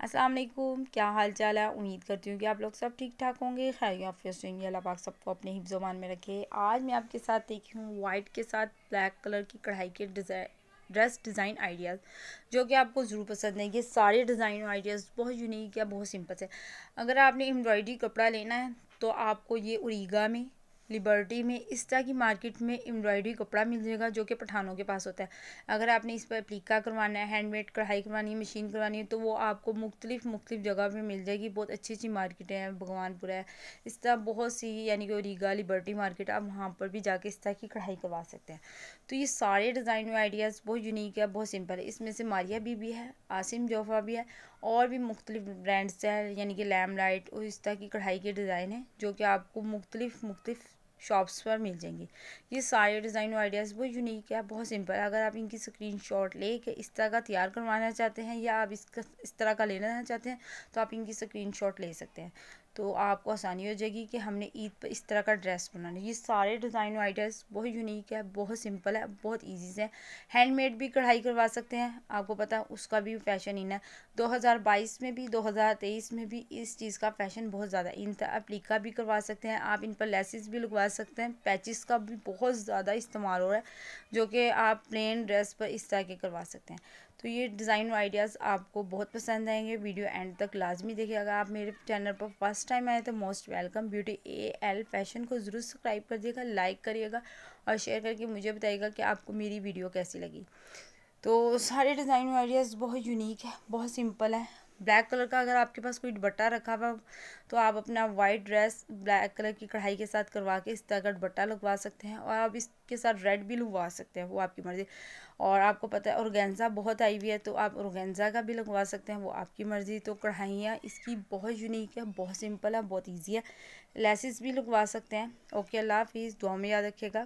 अस्सलाम वालेकुम, क्या हाल चाल है? उम्मीद करती हूँ कि आप लोग सब ठीक ठाक होंगे। खैर अल्लाह पाक सबको अपने हिफ्जमान में रखे। आज मैं आपके साथ देखी हूँ वाइट के साथ ब्लैक कलर की कढ़ाई के ड्रेस डिज़ाइन आइडियाज़ जो कि आपको ज़रूर पसंद है। ये सारे डिज़ाइन आइडियाज़ बहुत यूनिक या बहुत सिंपल है। अगर आपने एम्ब्रॉयडरी कपड़ा लेना है तो आपको ये उरीगा में लिबर्टी में इस तरह की मार्केट में एम्ब्रॉयडरी कपड़ा मिल जाएगा जो कि पठानों के पास होता है। अगर आपने इस पर प्लीका करवाना है हैंडमेड कढ़ाई करवानी है मशीन करवानी है तो वो आपको मुख्तलिफ़ मुख्तलिफ़ जगह पे मिल जाएगी। बहुत अच्छी अच्छी मार्केटें हैं, भगवानपुर है। इस तरह बहुत सी, यानी कि रीगा लिबर्टी मार्केट, आप वहाँ पर भी जाके इस तरह की कढ़ाई करवा सकते हैं। तो ये सारे डिज़ाइन आइडियाज़ बहुत यूनिक है, बहुत सिंपल है। इसमें से मारिया बीबी है, आसिम जोफा भी है, और भी मुख्तलिफ़ ब्रांड्स है, यानी कि लैम लाइट और इस तरह की कढ़ाई के डिज़ाइन है, जो कि आपको मुख्तलिफ़ मुख्तलिफ़ शॉप्स पर मिल जाएँगे। ये सारे डिज़ाइन आइडियाज़ बहुत यूनिक है, बहुत सिंपल है। अगर आप इनकी स्क्रीन शॉट ले कर इस तरह का तैयार करवाना चाहते हैं या आप इसका, इस तरह का लेना चाहते हैं तो आप इनकी स्क्रीन शॉट ले सकते हैं। तो आपको आसानी हो जाएगी कि हमने ईद पर इस तरह का ड्रेस बनाना ये सारे डिज़ाइन आइडियाज़ बहुत यूनिक है, बहुत सिंपल है, बहुत ईजी से हैंडमेड भी कढ़ाई करवा सकते हैं। आपको पता है उसका भी फ़ैशन इन है 2022 में भी 2023 में भी इस चीज़ का फ़ैशन बहुत ज़्यादा इन अप्लीका भी करवा सकते हैं। आप इन पर लेसिस भी लगवा सकते हैं। पैचिस का भी बहुत ज़्यादा इस्तेमाल हो रहा है, जो कि आप प्लेन ड्रेस पर इस तरह के करवा सकते हैं। तो ये डिज़ाइन आइडियाज़ आपको बहुत पसंद आएँगे। वीडियो एंड तक लाजमी देखिएगा। आप मेरे चैनल पर फ़र्स्ट टाइम आए तो most welcome beauty A L fashion को ज़रूर सब्सक्राइब कर दिएगा लाइक करिएगा और शेयर करके मुझे बताइएगा कि आपको मेरी वीडियो कैसी लगी। तो सारे डिज़ाइन आइडियाज़ बहुत यूनिक है, बहुत सिंपल है। ब्लैक कलर का अगर आपके पास कोई दुपट्टा रखा हुआ तो आप अपना वाइट ड्रेस ब्लैक कलर की कढ़ाई के साथ करवा के इस तरह का दुपट्टा लगवा सकते हैं और आप इसके साथ रेड भी लगवा सकते हैं, वो आपकी मर्ज़ी। और आपको पता है औरगेंजा बहुत आई हुई है तो आप औरगेंजा का भी लगवा सकते हैं, वो आपकी मर्ज़ी। तो कढ़ाइयाँ इसकी बहुत यूनिक है, बहुत सिंपल है, बहुत ईजी है। लेसिस भी लगवा सकते हैं। ओके अल्लाह हाफिज़, दुआ में याद रखिएगा।